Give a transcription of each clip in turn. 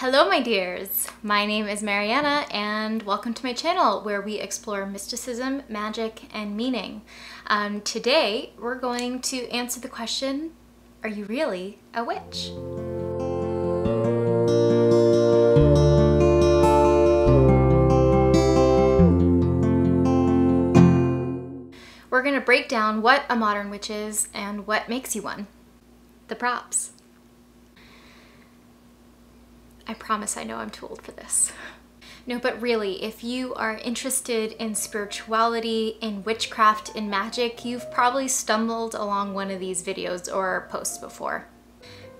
Hello my dears! My name is Mariana and welcome to my channel where we explore mysticism, magic, and meaning. Um, today we're going to answer the question, are you really a witch? We're going to break down what a modern witch is and what makes you one. The props. I promise I know I'm too old for this. No, but really, if you are interested in spirituality, in witchcraft, in magic, you've probably stumbled along one of these videos or posts before.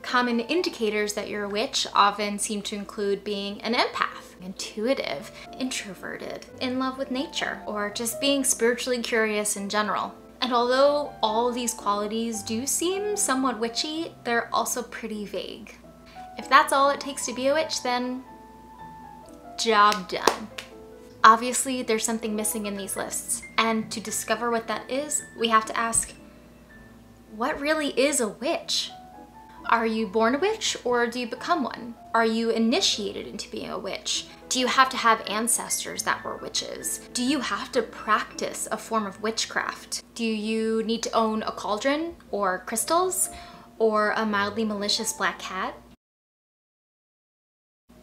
Common indicators that you're a witch often seem to include being an empath, intuitive, introverted, in love with nature, or just being spiritually curious in general. And although all these qualities do seem somewhat witchy, they're also pretty vague. If that's all it takes to be a witch, then job done. Obviously, there's something missing in these lists, and to discover what that is, we have to ask, what really is a witch? Are you born a witch or do you become one? Are you initiated into being a witch? Do you have to have ancestors that were witches? Do you have to practice a form of witchcraft? Do you need to own a cauldron or crystals or a mildly malicious black cat?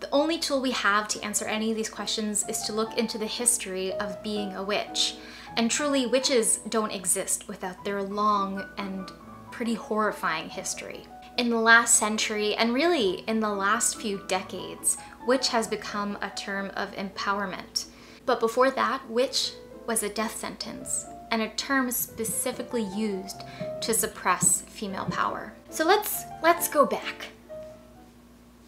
The only tool we have to answer any of these questions is to look into the history of being a witch. And truly, witches don't exist without their long and pretty horrifying history. In the last century, and really in the last few decades, witch has become a term of empowerment. But before that, witch was a death sentence and a term specifically used to suppress female power. So let's let's go back.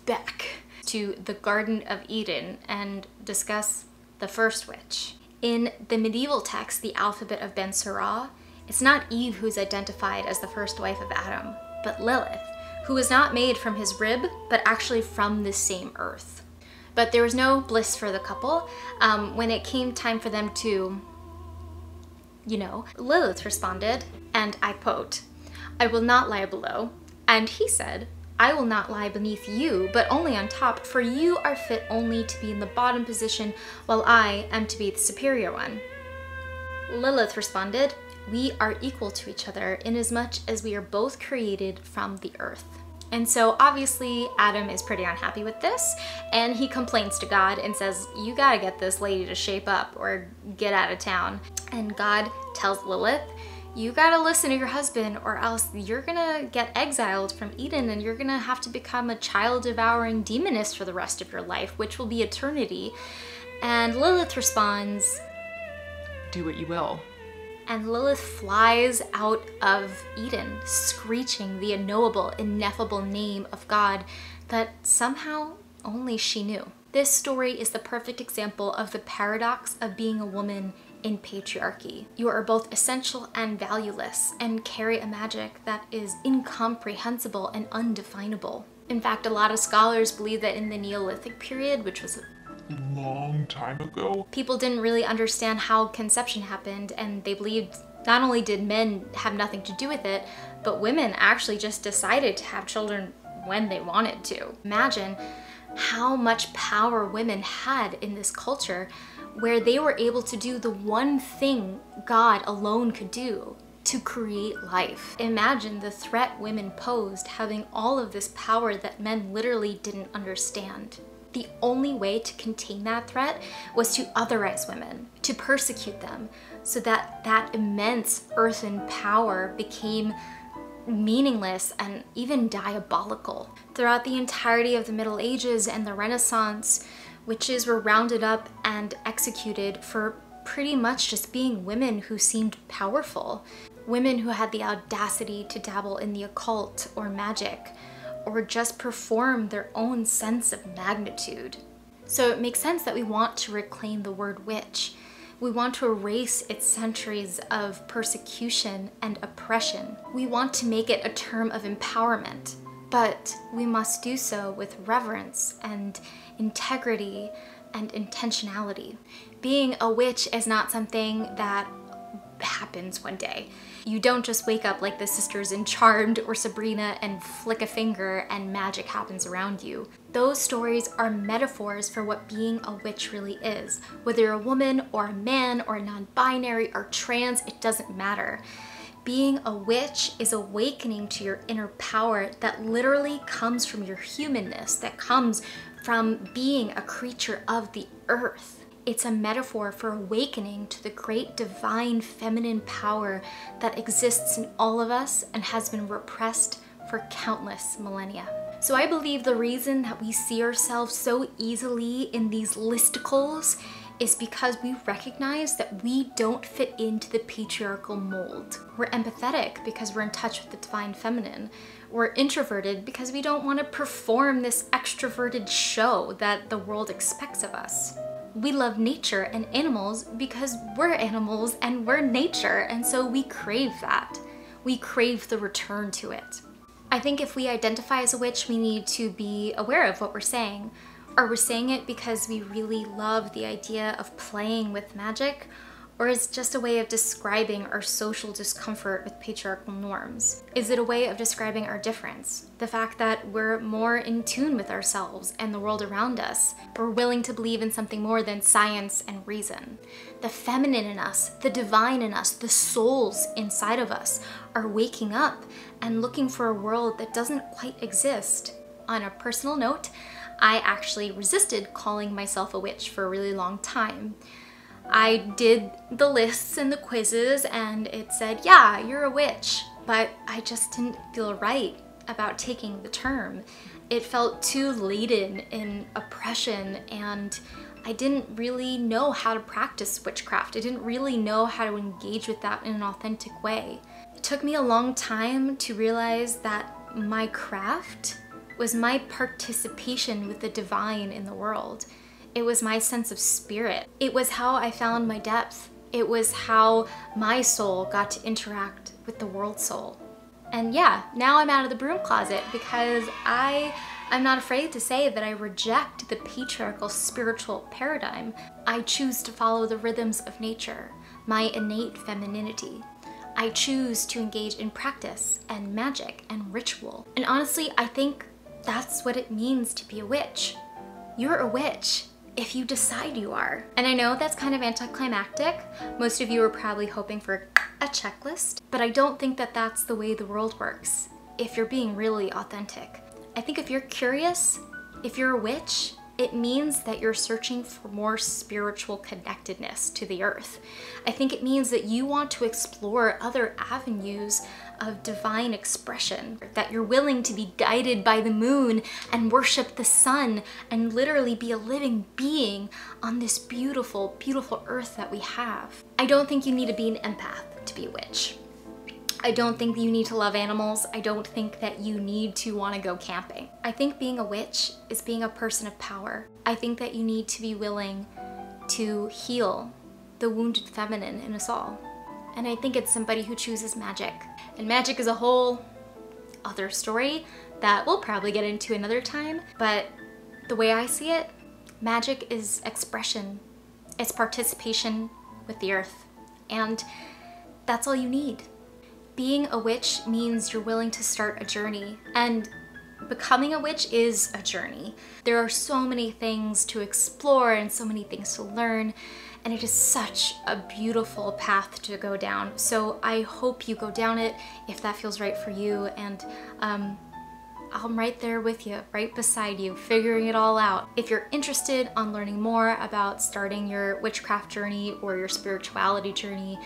Back to the Garden of Eden and discuss the first witch. In the medieval text, the Alphabet of Ben Sira, it's not Eve who's identified as the first wife of Adam, but Lilith, who was not made from his rib, but actually from the same earth. But there was no bliss for the couple. Um, when it came time for them to, you know, Lilith responded, and I quote, I will not lie below. And he said, I will not lie beneath you, but only on top, for you are fit only to be in the bottom position, while I am to be the superior one. Lilith responded, We are equal to each other inasmuch as we are both created from the earth. And so obviously Adam is pretty unhappy with this and he complains to God and says, you gotta get this lady to shape up or get out of town. And God tells Lilith, you gotta listen to your husband or else you're gonna get exiled from Eden and you're gonna have to become a child devouring demoness for the rest of your life, which will be eternity. And Lilith responds, Do what you will. And Lilith flies out of Eden, screeching the unknowable, ineffable name of God that somehow only she knew. This story is the perfect example of the paradox of being a woman in patriarchy. You are both essential and valueless and carry a magic that is incomprehensible and undefinable. In fact, a lot of scholars believe that in the Neolithic period, which was a long time ago, people didn't really understand how conception happened and they believed not only did men have nothing to do with it, but women actually just decided to have children when they wanted to. Imagine how much power women had in this culture where they were able to do the one thing God alone could do to create life. Imagine the threat women posed having all of this power that men literally didn't understand. The only way to contain that threat was to otherize women, to persecute them, so that that immense earthen power became meaningless and even diabolical. Throughout the entirety of the Middle Ages and the Renaissance, witches were rounded up and executed for pretty much just being women who seemed powerful. Women who had the audacity to dabble in the occult or magic, or just perform their own sense of magnitude. So it makes sense that we want to reclaim the word witch. We want to erase its centuries of persecution and oppression. We want to make it a term of empowerment, but we must do so with reverence and integrity and intentionality. Being a witch is not something that happens one day. You don't just wake up like the sisters in Charmed or Sabrina and flick a finger and magic happens around you. Those stories are metaphors for what being a witch really is. Whether you're a woman or a man or non-binary or trans, it doesn't matter. Being a witch is awakening to your inner power that literally comes from your humanness, that comes from being a creature of the earth. It's a metaphor for awakening to the great divine feminine power that exists in all of us and has been repressed for countless millennia. So I believe the reason that we see ourselves so easily in these listicles is because we recognize that we don't fit into the patriarchal mold. We're empathetic because we're in touch with the divine feminine. We're introverted because we don't want to perform this extroverted show that the world expects of us. We love nature and animals because we're animals and we're nature, and so we crave that. We crave the return to it. I think if we identify as a witch, we need to be aware of what we're saying. Are we saying it because we really love the idea of playing with magic? Or is it just a way of describing our social discomfort with patriarchal norms? Is it a way of describing our difference? The fact that we're more in tune with ourselves and the world around us. We're willing to believe in something more than science and reason. The feminine in us, the divine in us, the souls inside of us are waking up and looking for a world that doesn't quite exist. On a personal note, I actually resisted calling myself a witch for a really long time. I did the lists and the quizzes and it said, yeah, you're a witch, but I just didn't feel right about taking the term. It felt too laden in oppression and I didn't really know how to practice witchcraft. I didn't really know how to engage with that in an authentic way. It took me a long time to realize that my craft was my participation with the divine in the world. It was my sense of spirit. It was how I found my depth. It was how my soul got to interact with the world soul. And yeah, now I'm out of the broom closet because I I'm not afraid to say that I reject the patriarchal spiritual paradigm. I choose to follow the rhythms of nature, my innate femininity. I choose to engage in practice and magic and ritual. And honestly, I think that's what it means to be a witch. You're a witch if you decide you are. And I know that's kind of anticlimactic. Most of you are probably hoping for a checklist, but I don't think that that's the way the world works if you're being really authentic. I think if you're curious, if you're a witch, it means that you're searching for more spiritual connectedness to the earth. I think it means that you want to explore other avenues of divine expression, that you're willing to be guided by the moon and worship the sun and literally be a living being on this beautiful, beautiful earth that we have. I don't think you need to be an empath to be a witch. I don't think you need to love animals. I don't think that you need to want to go camping. I think being a witch is being a person of power. I think that you need to be willing to heal the wounded feminine in us all. And I think it's somebody who chooses magic. And magic is a whole other story that we'll probably get into another time. But the way I see it, magic is expression. It's participation with the earth. And that's all you need being a witch means you're willing to start a journey and becoming a witch is a journey. There are so many things to explore and so many things to learn and it is such a beautiful path to go down. So I hope you go down it if that feels right for you and um, I'm right there with you, right beside you, figuring it all out. If you're interested on learning more about starting your witchcraft journey or your spirituality journey,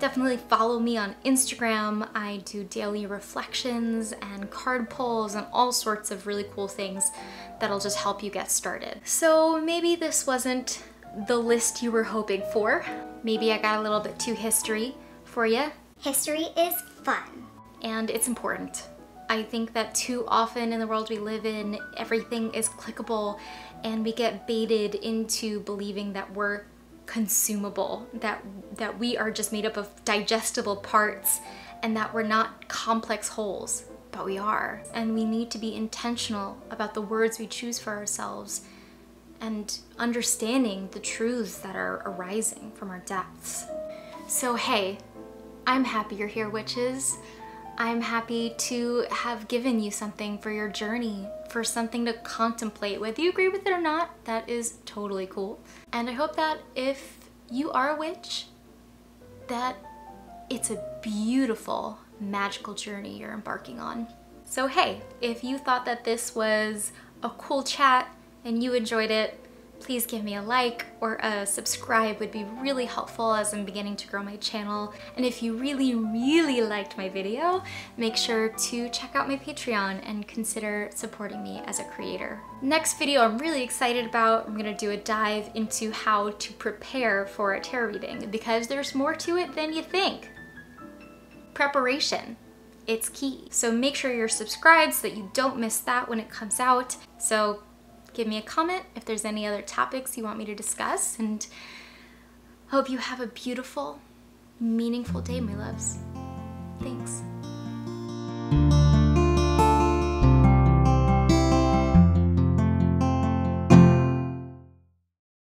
Definitely follow me on Instagram. I do daily reflections and card pulls and all sorts of really cool things that'll just help you get started. So maybe this wasn't the list you were hoping for. Maybe I got a little bit too history for you. History is fun. And it's important. I think that too often in the world we live in, everything is clickable and we get baited into believing that we're consumable, that, that we are just made up of digestible parts and that we're not complex wholes, but we are. And we need to be intentional about the words we choose for ourselves and understanding the truths that are arising from our depths. So hey, I'm happy you're here, witches. I'm happy to have given you something for your journey, for something to contemplate. Whether you agree with it or not, that is totally cool. And I hope that if you are a witch, that it's a beautiful, magical journey you're embarking on. So hey, if you thought that this was a cool chat and you enjoyed it, please give me a like or a subscribe would be really helpful as I'm beginning to grow my channel. And if you really, really liked my video, make sure to check out my Patreon and consider supporting me as a creator. Next video I'm really excited about, I'm gonna do a dive into how to prepare for a tarot reading because there's more to it than you think. Preparation it's key. So make sure you're subscribed so that you don't miss that when it comes out. So give me a comment if there's any other topics you want me to discuss and hope you have a beautiful, meaningful day, my loves. Thanks.